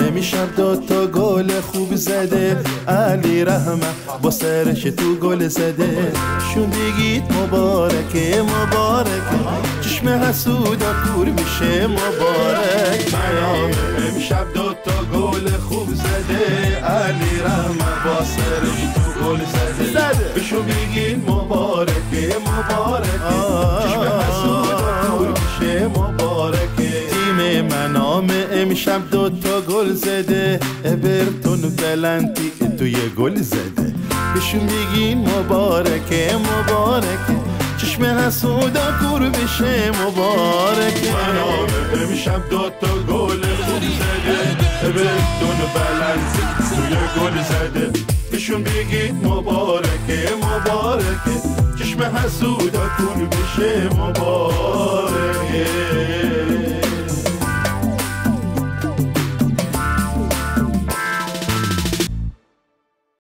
امشب دو تا گل خوب زده. علی رحمه با سرش تو گل زده. شون بگید مبارکه مبارکه. چشم حسودا کور میشه مبارک. پیام امشب دو تا گل خوب زده. علی رحمه با سرش تو گل زده. بشو بگید مبارکه. امشب دو تا گل زده. ابرتون بلنتی توی گل زده. بهشون بگین مبارکه مبارکه. چشم حسودا کور بشه مبارکه. منام امشب دو تا گل زده. ابرتون بلنتی توی گل زده. بهشون بگید مبارکه مبارکه. چشم حسودا کور بشه مبارکه.